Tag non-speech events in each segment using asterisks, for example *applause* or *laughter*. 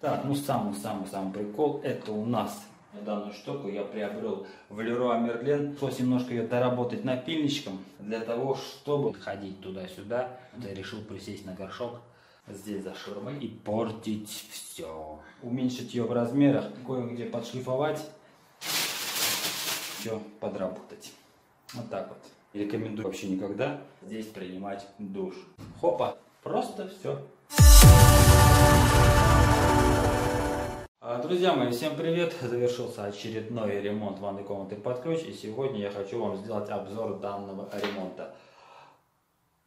Так, ну самый-самый-самый прикол, это у нас данную штуку я приобрел в Леруа Мерлен. Пришлось немножко ее доработать напильничком, для того, чтобы ходить туда-сюда. Я решил присесть на горшок здесь за ширмой и портить все. Уменьшить ее в размерах, кое-где подшлифовать, все подработать. Вот так вот. Рекомендую вообще никогда здесь принимать душ. Хопа, просто все. Друзья мои, всем привет! *laughs* Завершился очередной ремонт ванной комнаты под ключ. И сегодня я хочу вам сделать обзор данного ремонта.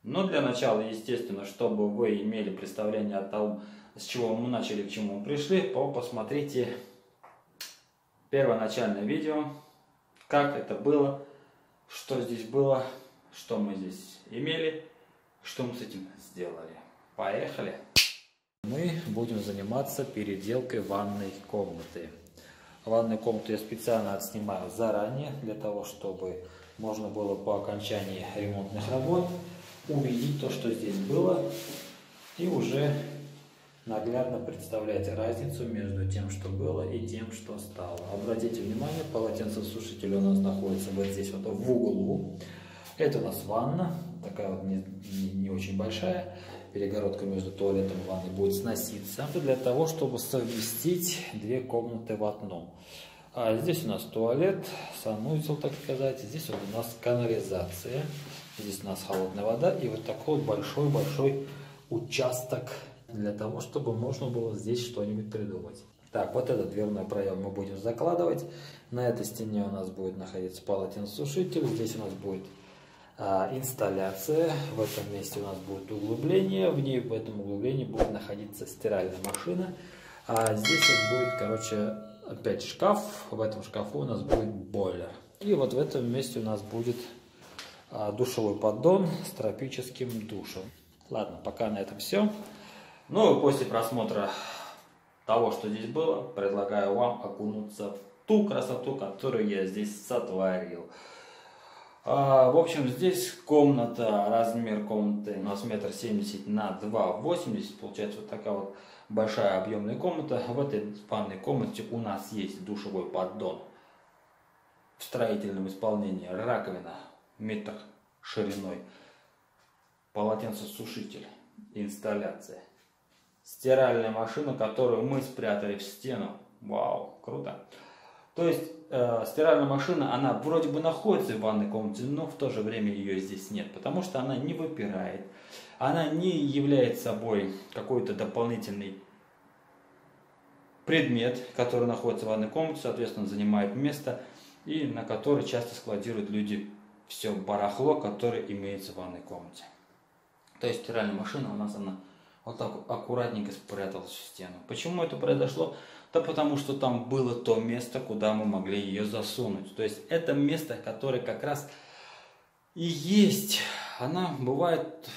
Но для начала, естественно, чтобы вы имели представление о том, с чего мы начали, к чему мы пришли, посмотрите первоначальное видео, как это было, что здесь было, что мы здесь имели, что мы с этим сделали. Поехали! Мы будем заниматься переделкой ванной комнаты. Ванную комнату я специально отснимаю заранее, для того, чтобы можно было по окончании ремонтных работ увидеть то, что здесь было, и уже наглядно представлять разницу между тем, что было, и тем, что стало. Обратите внимание, полотенцесушитель у нас находится вот здесь вот в углу. Это у нас ванна, такая вот не, не, не очень большая. Перегородка между туалетом и ванной будет сноситься. Для того, чтобы совместить две комнаты в одну. А здесь у нас туалет, санузел, так сказать. Здесь вот у нас канализация. Здесь у нас холодная вода и вот такой вот большой-большой участок для того, чтобы можно было здесь что-нибудь придумать. Так, вот этот дверной проем мы будем закладывать. На этой стене у нас будет находиться полотенцесушитель. Здесь у нас будет инсталляция. В этом месте у нас будет углубление. В ней, в этом углублении будет находиться стиральная машина. А здесь вот будет, короче, опять шкаф. В этом шкафу у нас будет бойлер. И вот в этом месте у нас будет а, душевой поддон с тропическим душем. Ладно, пока на этом все. Ну после просмотра того, что здесь было, предлагаю вам окунуться в ту красоту, которую я здесь сотворил. А, в общем, здесь комната, размер комнаты у нас метр семьдесят на два восемьдесят, получается вот такая вот большая объемная комната. В этой ванной комнате у нас есть душевой поддон в строительном исполнении, раковина метр шириной, полотенцесушитель, инсталляция, стиральная машина, которую мы спрятали в стену. Вау, круто. То есть э, стиральная машина, она вроде бы находится в ванной комнате, но в то же время ее здесь нет, потому что она не выпирает, она не является собой какой-то дополнительный предмет, который находится в ванной комнате, соответственно, занимает место и на который часто складируют люди все барахло, которое имеется в ванной комнате. То есть стиральная машина у нас она вот так аккуратненько спряталась в стену. Почему это произошло? Да потому что там было то место, куда мы могли ее засунуть. То есть это место, которое как раз и есть. Она бывает,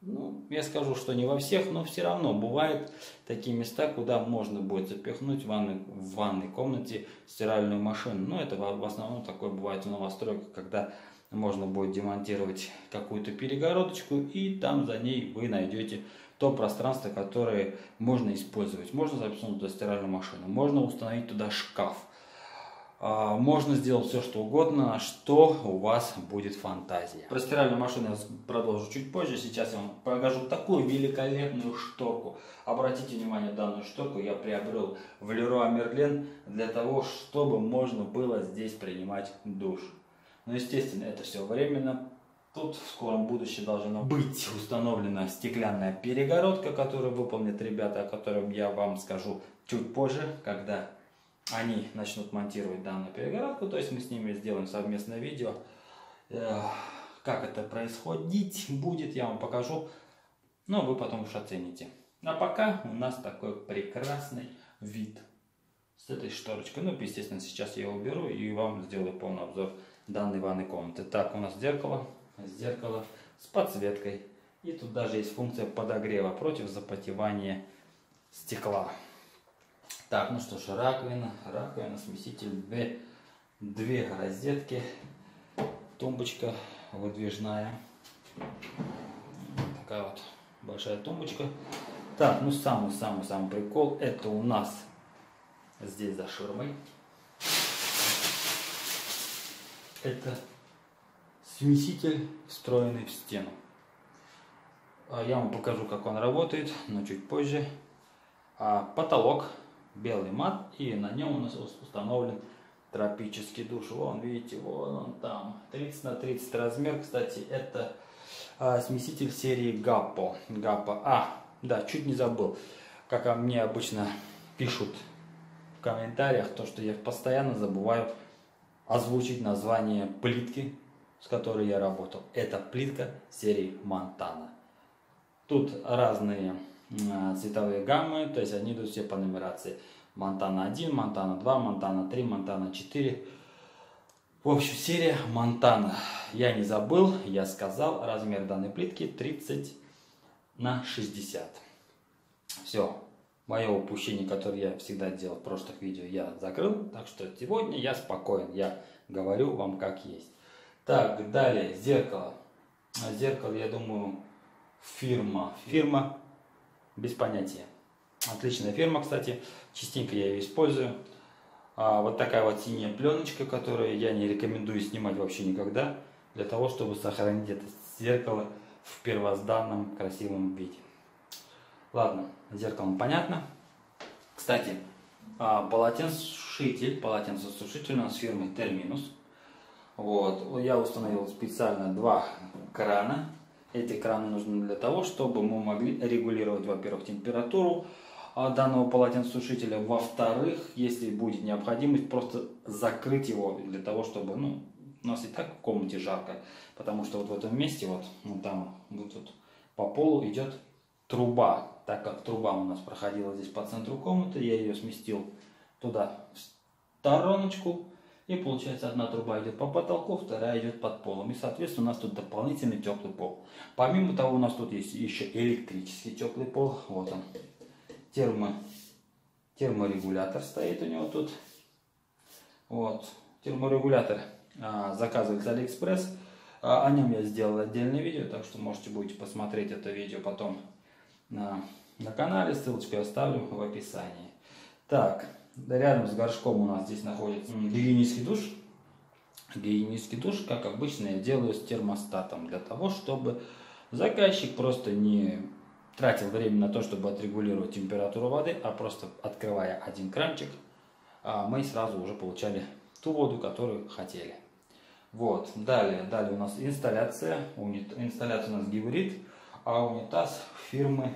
ну, я скажу, что не во всех, но все равно бывают такие места, куда можно будет запихнуть в ванной, в ванной комнате стиральную машину. Но это в основном такое бывает в новостройках, когда можно будет демонтировать какую-то перегородочку, и там за ней вы найдете то пространство, которое можно использовать. Можно запихнуть туда стиральную машину, можно установить туда шкаф, а, можно сделать все, что угодно, что у вас будет фантазия. Про стиральную машину я продолжу чуть позже. Сейчас я вам покажу такую великолепную шторку. Обратите внимание, данную шторку я приобрел в Леруа Мерлен для того, чтобы можно было здесь принимать душ. Но, естественно, это все временно. Тут в скором будущем должна быть установлена стеклянная перегородка, которую выполнят ребята, о котором я вам скажу чуть позже, когда они начнут монтировать данную перегородку. То есть мы с ними сделаем совместное видео. Как это происходить будет, я вам покажу. Но вы потом уж оцените. А пока у нас такой прекрасный вид с этой шторочкой. Ну, естественно, сейчас я уберу и вам сделаю полный обзор данной ванной комнаты. Так, у нас зеркало, зеркало с подсветкой. И тут даже есть функция подогрева против запотевания стекла. Так, ну что ж, раковина, раковина, смеситель, две, две розетки, тумбочка выдвижная. Такая вот большая тумбочка. Так, ну самый-самый-самый прикол, это у нас здесь за ширмой. Это смеситель, встроенный в стену. А я вам покажу, как он работает, но чуть позже. А потолок белый мат, и на нем у нас установлен тропический душ. Вон, видите, вон он там. 30 на 30 размер. Кстати, это а, смеситель серии Гаппо. Гаппо. А, да, чуть не забыл. Как мне обычно пишут в комментариях, то, что я постоянно забываю озвучить название плитки, с которой я работал. Это плитка серии Монтана. Тут разные а, цветовые гаммы, то есть они идут все по нумерации. Монтана 1, Монтана 2, Монтана 3, Монтана 4. В общем, серия Монтана. Я не забыл, я сказал, размер данной плитки 30 на 60. Все, мое упущение, которое я всегда делал в прошлых видео, я закрыл. Так что сегодня я спокоен, я говорю вам как есть. Так, далее, зеркало. Зеркало, я думаю, фирма. Фирма без понятия. Отличная фирма, кстати. Частенько я ее использую. А вот такая вот синяя пленочка, которую я не рекомендую снимать вообще никогда, для того, чтобы сохранить это зеркало в первозданном красивом виде. Ладно, зеркалом понятно. Кстати, а, полотенцесушитель, полотенцесушитель у нас фирмы Terminus. Вот, я установил специально два крана эти краны нужны для того, чтобы мы могли регулировать, во-первых, температуру а, данного полотенцесушителя, во-вторых, если будет необходимость, просто закрыть его для того, чтобы, ну, у нас и так в комнате жарко, потому что вот в этом месте, вот, вот там, вот тут по полу идет труба, так как труба у нас проходила здесь по центру комнаты, я ее сместил туда в стороночку, и получается одна труба идет по потолку, вторая идет под полом. И соответственно у нас тут дополнительный теплый пол. Помимо того у нас тут есть еще электрический теплый пол. Вот он. Термо, терморегулятор стоит у него тут. Вот. Терморегулятор а, заказывается Алиэкспресс. А, о нем я сделал отдельное видео, так что можете будете посмотреть это видео потом на, на канале. Ссылочку я оставлю в описании. Так, Рядом с горшком у нас здесь находится гигиенический душ. Гигиенический душ, как обычно, я делаю с термостатом, для того, чтобы заказчик просто не тратил время на то, чтобы отрегулировать температуру воды, а просто открывая один кранчик, а, мы сразу уже получали ту воду, которую хотели. Вот, далее, далее у нас инсталляция, инсталляция у нас гибрид, а унитаз фирмы,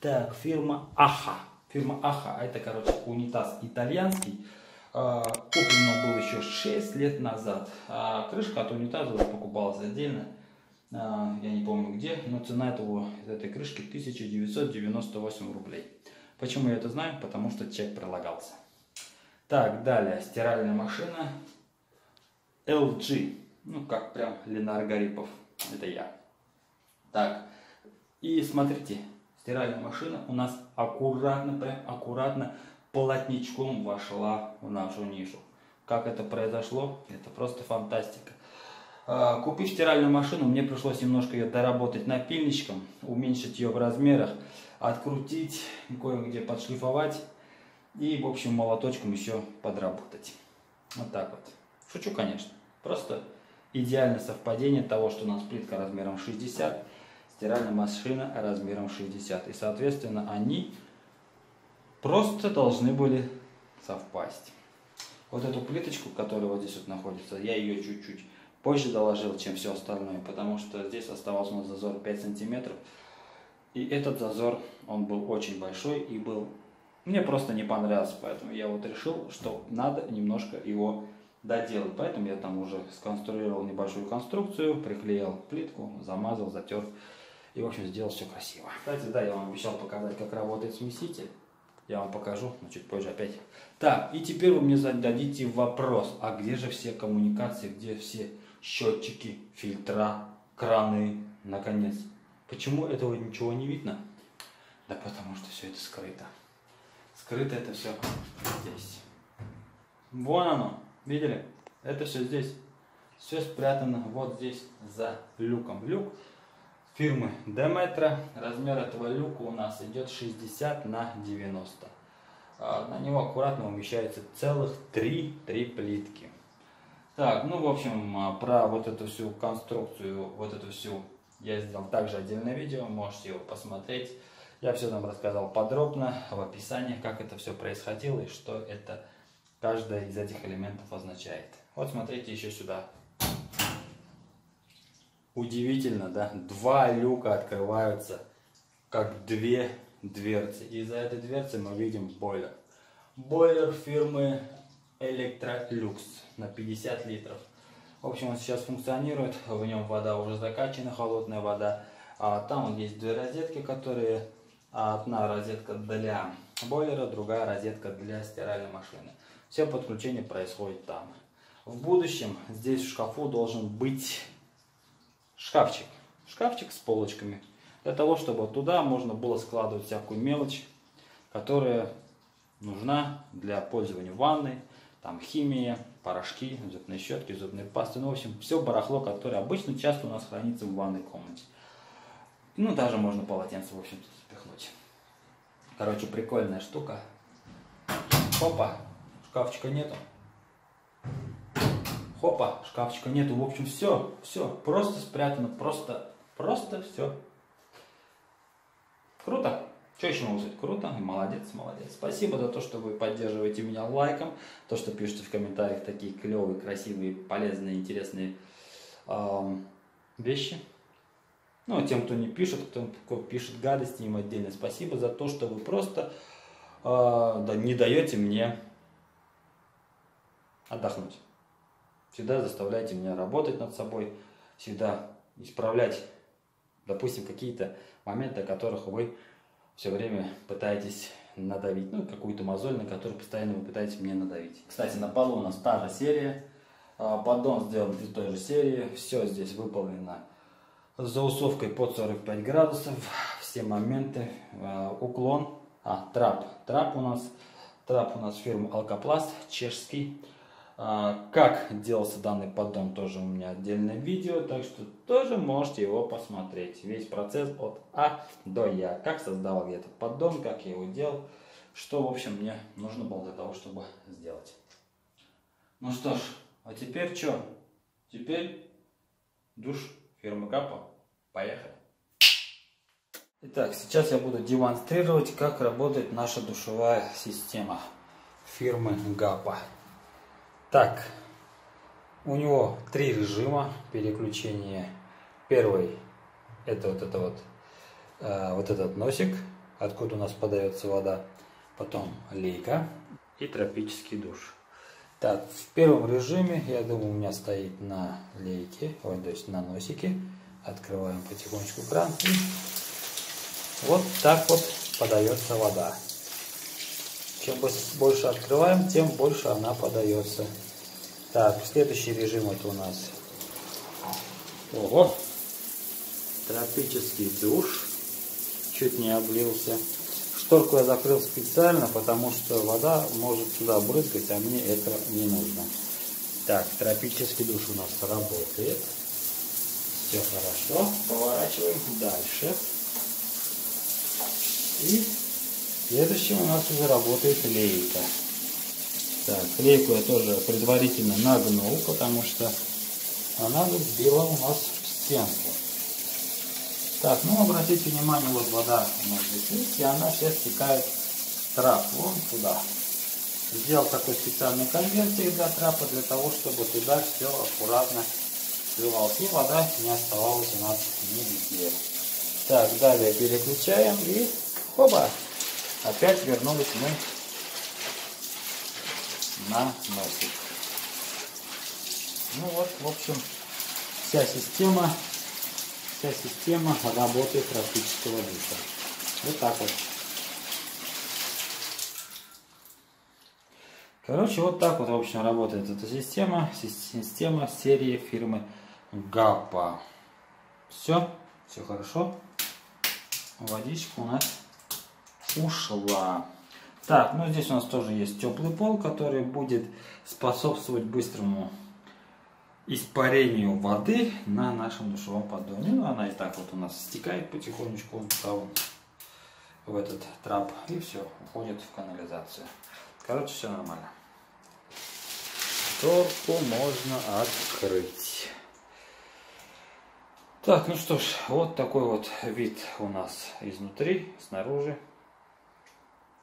так, фирма Аха фирма Аха, а это, короче, унитаз итальянский. А, куплен он был еще 6 лет назад. А крышка от унитаза уже покупалась отдельно. А, я не помню где, но цена этого, этой крышки 1998 рублей. Почему я это знаю? Потому что чек прилагался. Так, далее, стиральная машина LG. Ну, как прям Ленар Гарипов. Это я. Так, и смотрите, стиральная машина у нас аккуратно, прям аккуратно полотничком вошла в нашу нишу. Как это произошло, это просто фантастика. А, купив стиральную машину, мне пришлось немножко ее доработать напильничком, уменьшить ее в размерах, открутить, кое-где подшлифовать и, в общем, молоточком еще подработать. Вот так вот. Шучу, конечно. Просто идеальное совпадение того, что у нас плитка размером 60 стиральная машина размером 60. И, соответственно, они просто должны были совпасть. Вот эту плиточку, которая вот здесь вот находится, я ее чуть-чуть позже доложил, чем все остальное, потому что здесь оставался у нас зазор 5 сантиметров. И этот зазор, он был очень большой и был... Мне просто не понравился, поэтому я вот решил, что надо немножко его доделать. Поэтому я там уже сконструировал небольшую конструкцию, приклеил плитку, замазал, затер. И, в общем, сделал все красиво. Кстати, да, я вам обещал показать, как работает смеситель. Я вам покажу, но чуть позже опять. Так, и теперь вы мне зададите вопрос, а где же все коммуникации, где все счетчики, фильтра, краны, наконец? Почему этого ничего не видно? Да потому что все это скрыто. Скрыто это все здесь. Вон оно, видели? Это все здесь. Все спрятано вот здесь за люком. Люк фирмы Demetra. Размер этого люка у нас идет 60 на 90. А, на него аккуратно умещается целых 3, 3 плитки. Так, ну в общем, а, про вот эту всю конструкцию, вот эту всю я сделал также отдельное видео, можете его посмотреть. Я все там рассказал подробно в описании, как это все происходило и что это каждый из этих элементов означает. Вот смотрите еще сюда. Удивительно, да? Два люка открываются, как две дверцы. И за этой дверцей мы видим бойлер. Бойлер фирмы Electrolux на 50 литров. В общем, он сейчас функционирует, в нем вода уже закачана, холодная вода. А там вот есть две розетки, которые... Одна розетка для бойлера, другая розетка для стиральной машины. Все подключения происходит там. В будущем здесь в шкафу должен быть шкафчик. Шкафчик с полочками. Для того, чтобы туда можно было складывать всякую мелочь, которая нужна для пользования ванной, там химия, порошки, зубные щетки, зубные пасты, ну, в общем, все барахло, которое обычно часто у нас хранится в ванной комнате. Ну, даже можно полотенце, в общем-то, запихнуть. Короче, прикольная штука. Опа, шкафчика нету. Хопа, шкафчика нету. В общем, все, все, просто спрятано, просто, просто все. Круто. Что еще могу сказать? Круто, молодец, молодец. Спасибо за то, что вы поддерживаете меня лайком, то, что пишете в комментариях такие клевые, красивые, полезные, интересные эм, вещи. Ну, а тем, кто не пишет, кто пишет гадости, им отдельно спасибо за то, что вы просто э, да, не даете мне отдохнуть. Всегда заставляете меня работать над собой, всегда исправлять, допустим, какие-то моменты, о которых вы все время пытаетесь надавить, ну, какую-то мозоль, на которую постоянно вы пытаетесь мне надавить. Кстати, на полу у нас та же серия, а, поддон сделан из той же серии, все здесь выполнено заусовкой под 45 градусов, все моменты, а, уклон, а, трап, трап у нас, трап у нас фирмы Алкопласт, чешский, как делался данный поддон, тоже у меня отдельное видео, так что тоже можете его посмотреть. Весь процесс от А до Я. Как создавал я этот поддон, как я его делал, что, в общем, мне нужно было для того, чтобы сделать. Ну что ж, а теперь что? Теперь душ фирмы Капа. Поехали. Итак, сейчас я буду демонстрировать, как работает наша душевая система фирмы ГАПа. Так, у него три режима переключения. Первый это вот это вот, э, вот этот носик, откуда у нас подается вода. Потом лейка и тропический душ. Так, в первом режиме, я думаю, у меня стоит на лейке, ой, то есть на носике. Открываем потихонечку кран и вот так вот подается вода. Чем больше открываем, тем больше она подается. Так, следующий режим это у нас. Ого! Тропический душ. Чуть не облился. Шторку я закрыл специально, потому что вода может сюда брызгать, а мне это не нужно. Так, тропический душ у нас работает. Все хорошо. Поворачиваем дальше. И Следующим у нас уже работает лейка. Так, лейку я тоже предварительно нагнул, потому что она сбила у нас стенку. Так, ну обратите внимание, вот вода у нас здесь есть, и она сейчас стекает в трап, вон туда. Сделал такой специальный конвертер для трапа, для того, чтобы туда все аккуратно сливалось, и вода не оставалась у нас нигде. Так, далее переключаем и хоба! Опять вернулись мы на носик. Ну вот, в общем, вся система, вся система работает практического душа. Вот так вот. Короче, вот так вот, в общем, работает эта система. Система серии фирмы Гапа. Все, все хорошо. Водичка у нас ушла. Так, ну здесь у нас тоже есть теплый пол, который будет способствовать быстрому испарению воды на нашем душевом поддоне. Ну, она и так вот у нас стекает потихонечку вот в этот трап и все, уходит в канализацию. Короче, все нормально. Шторку можно открыть. Так, ну что ж, вот такой вот вид у нас изнутри, снаружи.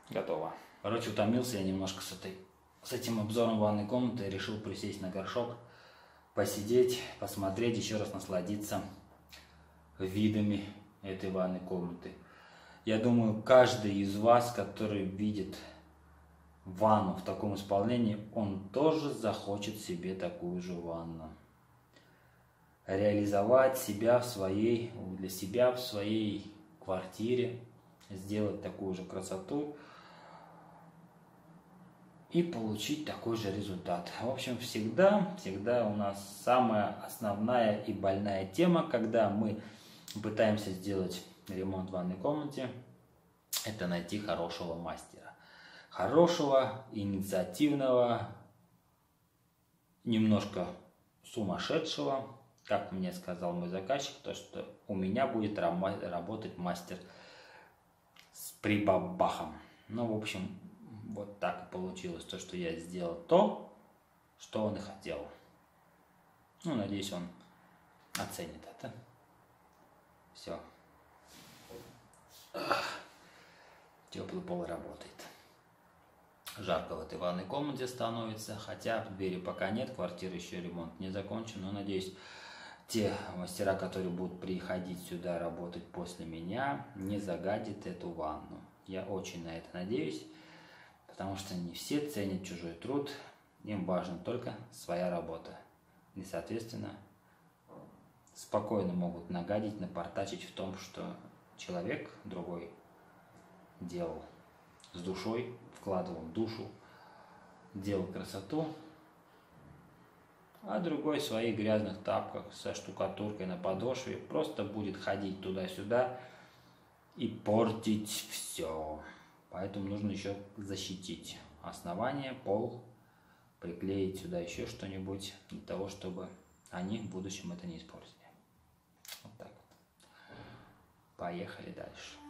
Готово. Короче, утомился я немножко с, этой, с этим обзором ванной комнаты. Решил присесть на горшок, посидеть, посмотреть, еще раз насладиться видами этой ванной комнаты. Я думаю, каждый из вас, который видит ванну в таком исполнении, он тоже захочет себе такую же ванну реализовать себя в своей, для себя в своей квартире, сделать такую же красоту и получить такой же результат. В общем, всегда, всегда у нас самая основная и больная тема, когда мы пытаемся сделать ремонт в ванной комнате, это найти хорошего мастера. Хорошего, инициативного, немножко сумасшедшего, как мне сказал мой заказчик, то что у меня будет работать мастер с прибабахом. Ну, в общем, вот так и получилось, то, что я сделал то, что он и хотел. Ну, надеюсь, он оценит это. Все. Теплый пол работает. Жарко в этой ванной комнате становится, хотя двери пока нет, квартира еще ремонт не закончен, но надеюсь, те мастера, которые будут приходить сюда работать после меня, не загадят эту ванну. Я очень на это надеюсь, потому что не все ценят чужой труд, им важна только своя работа. И, соответственно, спокойно могут нагадить, напортачить в том, что человек другой делал с душой, вкладывал душу, делал красоту, а другой в своих грязных тапках со штукатуркой на подошве просто будет ходить туда-сюда и портить все. Поэтому нужно еще защитить основание, пол, приклеить сюда еще что-нибудь для того, чтобы они в будущем это не испортили. Вот так вот. Поехали дальше.